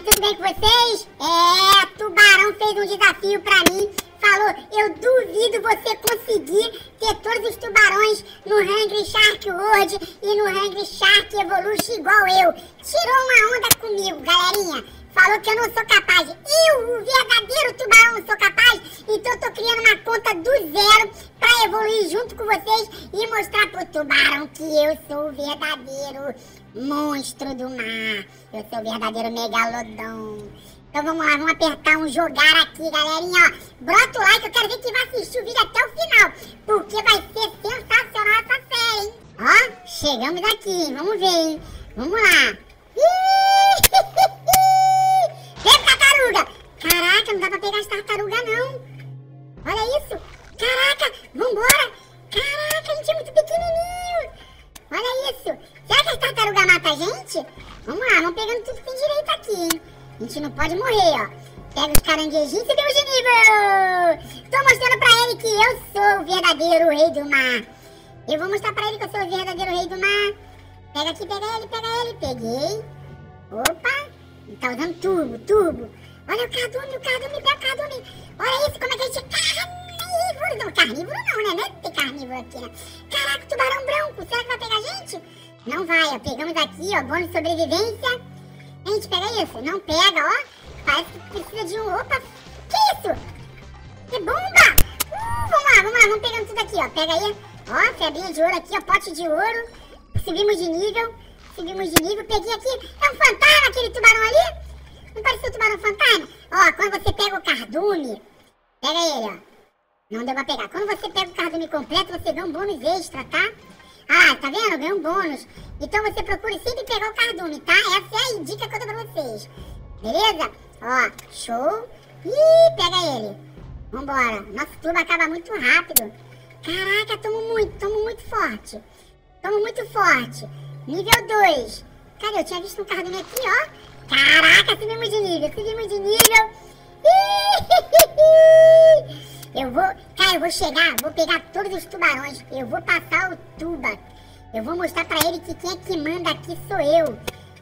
tudo bem com vocês? É, Tubarão fez um desafio pra mim. Falou, eu duvido você conseguir ter todos os tubarões no Hungry Shark World e no Hungry Shark Evolution igual eu. Tirou uma onda comigo, galerinha. Falou que eu não sou capaz. Eu, o verdadeiro tubarão, sou capaz. Então eu tô criando uma conta do zero pra evoluir junto com vocês e mostrar pro tubarão que eu sou o verdadeiro monstro do mar. Eu sou o verdadeiro megalodon. Então vamos lá, vamos apertar um jogar aqui, galerinha. Ó, brota o like, eu quero ver quem vai assistir o vídeo até o final. Porque vai ser sensacional essa série, hein? Ó, chegamos aqui, vamos ver, hein? Vamos lá. Gente? Vamos lá, vamos pegando tudo que tem direito aqui, hein? A gente não pode morrer, ó. Pega os caranguejinhos e subimos de nível. Tô mostrando pra ele que eu sou o verdadeiro rei do mar. Eu vou mostrar pra ele que eu sou o verdadeiro rei do mar. Pega aqui, pega ele, pega ele. Peguei. Opa. Tá usando turbo, turbo. Olha o cardume, o cardume, pega o cardume. Olha isso, como é que a gente... Carnívoro. Não, carnívoro não, né? Tem carnívoro aqui, né? Caraca, tubarão branco. Será que vai pegar a gente? Não vai, ó. Pegamos aqui, ó. Bônus sobrevivência. Gente pega isso. Não pega, ó. Parece que precisa de um... Opa. Que isso? Que bomba. Uh, vamos lá, vamos lá. Vamos pegando tudo aqui, ó. Pega aí. Ó, febrinha de ouro aqui, ó. Pote de ouro. Subimos de nível. Subimos de nível. Peguei aqui. É um fantasma aquele tubarão ali? Não pareceu um tubarão fantasma? Ó, quando você pega o cardume, pega ele, ó. Não deu pra pegar. Quando você pega o cardume completo, você ganha um bônus extra, tá? Ah, tá vendo? Ganha um bônus. Então você procure sempre pegar o cardume, tá? Essa é a dica que eu dou pra vocês. Beleza? Ó, show. Ih, pega ele. Vambora. Nosso turbo acaba muito rápido. Caraca, tomo muito, tomo muito forte. Tomo muito forte. Nível 2. Cadê? Eu tinha visto um cardume aqui, ó. Caraca, subimos de nível, subimos de nível. Eu vou, cara, eu vou chegar, vou pegar todos os tubarões. Eu vou passar o tuba. Eu vou mostrar pra ele que quem é que manda aqui sou eu.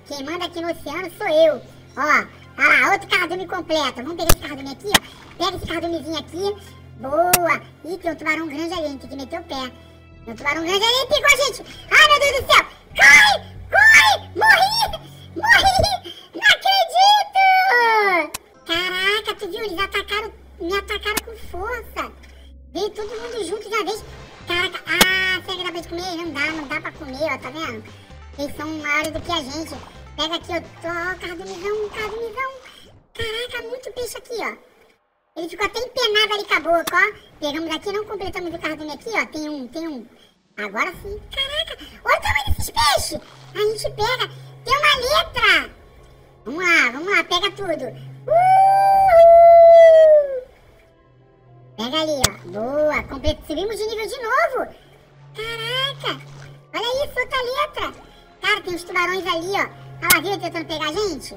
Quem manda aqui no oceano sou eu. Ó, olha lá, outro cardume completo. Vamos pegar esse cardume aqui, ó. Pega esse cardumezinho aqui. Boa. Ih, tem um tubarão grande ali, tem que meter o pé. Tem um tubarão grande ali, pegou a gente. Ai, meu Deus do céu. Tá vendo? Eles são maiores do que a gente. Pega aqui, ó, ó cardumizão, cardumizão. Caraca, muito peixe aqui, ó. Ele ficou até empenado ali com a boca, ó. Pegamos aqui, não completamos o cardume aqui, ó. Tem um, tem um. Agora sim. Caraca, olha o tamanho desses peixes. A gente pega. Tem uma letra. Vamos lá, vamos lá, pega tudo. Uhul! Pega ali, ó. Boa, completo. Subimos de nível de novo. Caraca, olha isso, outra letra. Cara, tem os tubarões ali, ó. Lá, viu, tentando pegar a gente?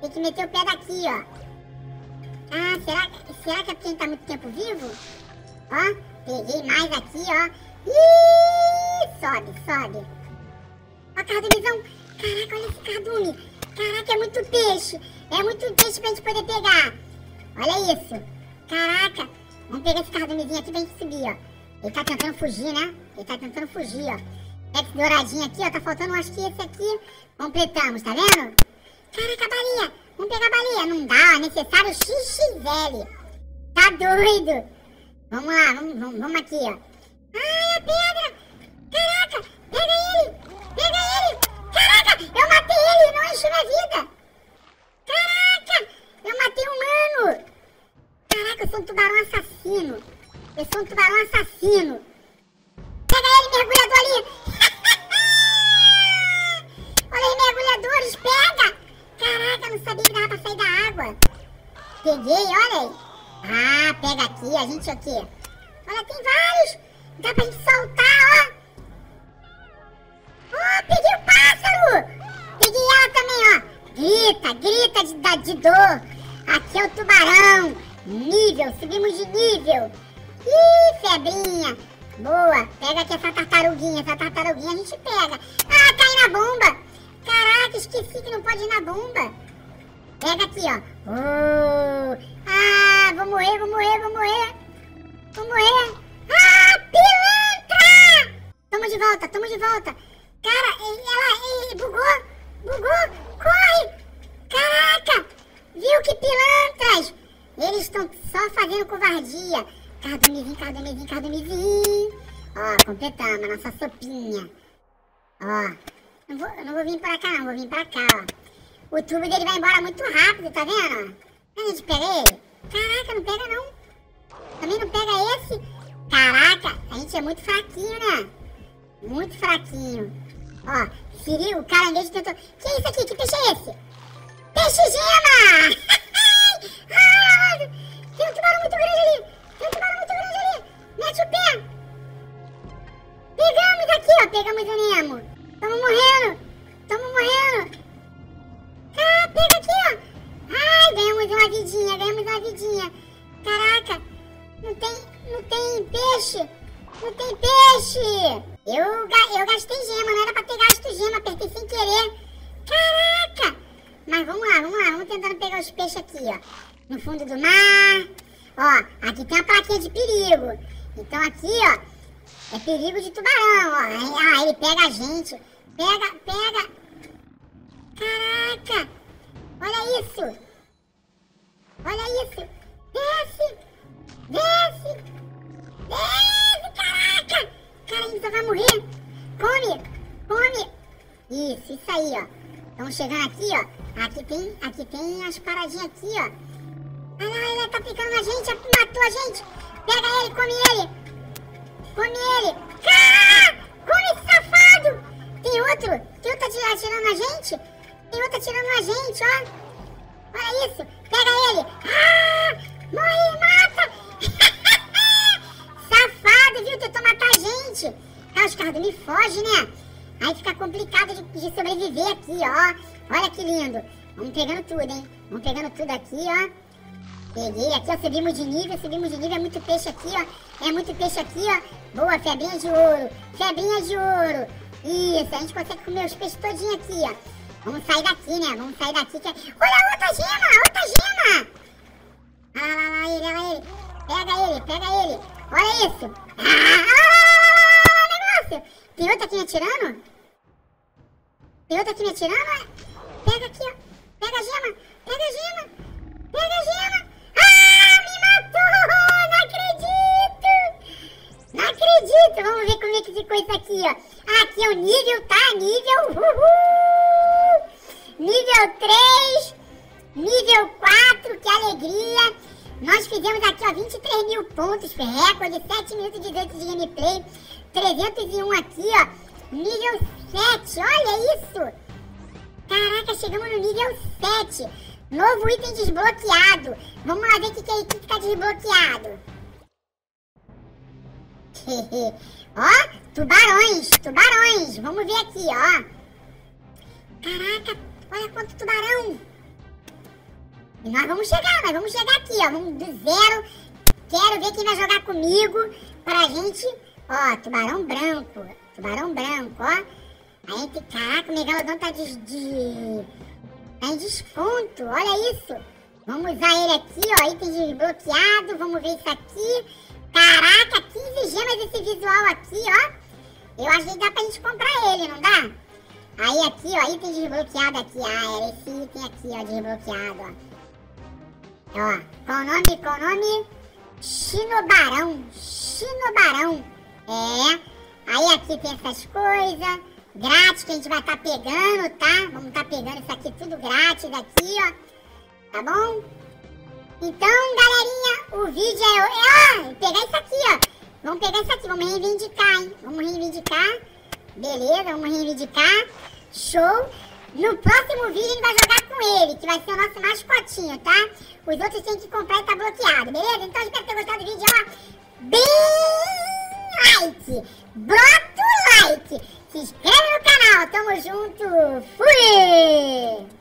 Tem que meter o pé daqui, ó. Ah, será, será que é porque a gente tá muito tempo vivo? Ó, peguei mais aqui, ó. Ih, sobe, sobe. Ó, cardumizão. Caraca, olha esse cardume. Caraca, é muito peixe. É muito peixe pra gente poder pegar. Olha isso. Caraca. Vamos pegar esse cardumezinho aqui pra gente subir, ó. Ele tá tentando fugir, né? Ele tá tentando fugir, ó. Esse douradinho aqui, ó. Tá faltando, acho que esse aqui. Completamos, tá vendo? Caraca, baleia. Vamos pegar a baleia. Não dá. É necessário XXL. Tá doido. Vamos lá, vamos, vamos, vamos aqui, ó. Ai, a pedra. Caraca, pega ele. Pega ele. Caraca, eu matei ele não enchi minha vida. Caraca, eu matei um humano. Caraca, eu sou um tubarão assassino. Eu sou um tubarão assassino. Pega ele, mergulhador ali. Olha aí, mergulhadores, pega. Caraca, eu não sabia que dava pra sair da água. Peguei, olha aí. Ah, pega aqui, a gente aqui. Olha, tem vários. Dá pra gente soltar, ó. Oh, peguei o pássaro! Peguei ela também, ó. Grita, grita de, de dor. Aqui é o tubarão. Nível, subimos de nível. Ih, febrinha. Boa, pega aqui essa tartaruguinha. Essa tartaruguinha a gente pega. Ah, cai na bomba. Caraca, esqueci que não pode ir na bomba. Pega aqui, ó. Oh. Ah, vou morrer, vou morrer, vou morrer. Vou morrer. Ah, pilantra! Tamo de volta, tamo de volta. Cara, ela, bugou, bugou. Corre! Caraca! Viu que pilantras? Eles estão só fazendo covardia. Cardomizinho, cardomizinho, cardomizinho. Ó, completamos a nossa sopinha. Ó, não vou, não vou vir pra cá não, vou vir pra cá, ó. O tubo dele vai embora muito rápido, tá vendo? A gente pega ele? Caraca, não pega não. Também não pega esse? Caraca, a gente é muito fraquinho, né? Muito fraquinho. Ó, Siri, o caranguejo tentou... Que é isso aqui? Que peixe é esse? Peixe gema! tem peixe. Não tem peixe. Eu, eu gastei gema. Não era pra ter gasto gema. Apertei sem querer. Caraca. Mas vamos lá, vamos lá. Vamos tentando pegar os peixes aqui, ó. No fundo do mar. Ó, aqui tem a plaquinha de perigo. Então aqui, ó, é perigo de tubarão, ó. Ah, ele pega a gente. Pega, pega. Caraca. Olha isso. Olha isso. Desce. Desce. Caraca. Cara, a só vai morrer. Come, come. Isso, isso aí, ó. Estamos chegando aqui, ó. Aqui tem, aqui tem as paradinhas aqui, ó. Olha lá, ele tá picando na gente, matou a gente. Pega ele, come ele. Come ele. Ah! Come esse safado. Tem outro. Tem outro atirando na gente. Tem outro atirando na gente, ó. Olha isso. Pega ele. Ah! Morre, mata. Viu? Tentou matar a gente. Ah, os caras me fogem, né? Aí fica complicado de, de, sobreviver aqui, ó. Olha que lindo. Vamos pegando tudo, hein? Vamos pegando tudo aqui, ó. Peguei aqui, ó. Subimos de nível, subimos de nível. É muito peixe aqui, ó. É muito peixe aqui, ó. Boa, febrinha de ouro. Febrinha de ouro. Isso, a gente consegue comer os peixes todinho aqui, ó. Vamos sair daqui, né? Vamos sair daqui. Que... Olha outra gema, outra gema. Ah, lá, lá, ele, lá, ele. Pega ele, pega ele. Olha isso. Ah, negócio. Tem outra aqui me atirando? Tem outra aqui me atirando? Pega aqui, ó. Pega a gema. Pega a gema. Pega a gema. Ah, me matou! Não acredito! Não acredito! Vamos ver como é que ficou isso aqui, ó. Aqui é o nível, tá? Nível... Uhul! Nível 3. Nível 4. Que alegria! Nós fizemos aqui, ó, 23 mil pontos. Recorde, 7 minutos e 18 de gameplay. 301 aqui, ó. Nível 7, olha isso! Caraca, chegamos no nível 7. Novo item desbloqueado. Vamos lá ver o que, que é que tá desbloqueado. ó, tubarões, tubarões. Vamos ver aqui, ó. Caraca, olha quanto tubarão. E nós vamos chegar, nós vamos chegar aqui, ó. Vamos do zero. Quero ver quem vai jogar comigo pra gente... Ó, tubarão branco. Tubarão branco, ó. A gente, caraca, o Megalodon tá de, de... Tá em desconto, olha isso. Vamos usar ele aqui, ó, item desbloqueado. Vamos ver isso aqui. Caraca, 15 gemas esse visual aqui, ó. Eu acho que dá pra gente comprar ele, não dá? Aí aqui, ó, item desbloqueado aqui. Ah, era esse item aqui, ó, desbloqueado, ó. Ó, qual o nome? Qual o nome? Chinobarão. Chinobarão. É, Aí aqui tem essas coisas, grátis que a gente vai estar tá pegando, tá? Vamos estar tá pegando isso aqui tudo grátis aqui, ó. Tá bom? Então, galerinha, o vídeo é... é ó, pegar isso aqui, ó. Vamos pegar isso aqui, vamos reivindicar, hein? Vamos reivindicar. Beleza, vamos reivindicar. Show. No próximo vídeo a gente vai jogar com ele, que vai ser o nosso mascotinho, tá? Os outros tem que comprar e tá bloqueado, beleza? Então espero ter gostado do vídeo, ó. Bem like! Brota o like, se inscreve no canal, tamo junto, fui!